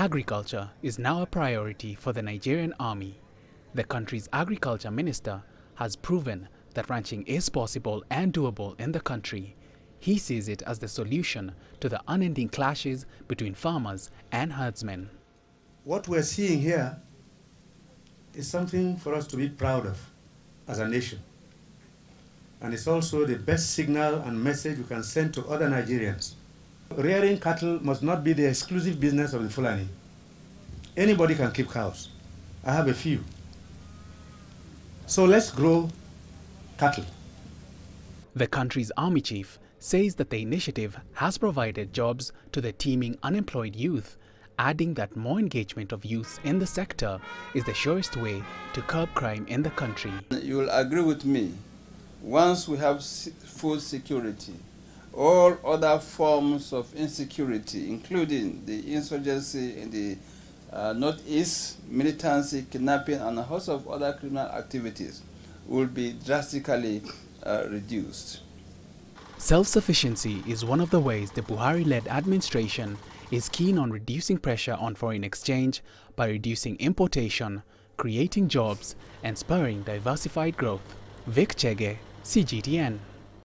Agriculture is now a priority for the Nigerian army. The country's agriculture minister has proven that ranching is possible and doable in the country. He sees it as the solution to the unending clashes between farmers and herdsmen. What we're seeing here is something for us to be proud of as a nation. And it's also the best signal and message we can send to other Nigerians. Rearing cattle must not be the exclusive business of the Fulani. Anybody can keep cows. I have a few. So let's grow cattle. The country's army chief says that the initiative has provided jobs to the teeming unemployed youth, adding that more engagement of youth in the sector is the surest way to curb crime in the country. You will agree with me, once we have food security, all other forms of insecurity, including the insurgency in the uh, northeast, militancy, kidnapping, and a host of other criminal activities, will be drastically uh, reduced. Self-sufficiency is one of the ways the Buhari-led administration is keen on reducing pressure on foreign exchange by reducing importation, creating jobs, and spurring diversified growth. Vik Chege, CGTN.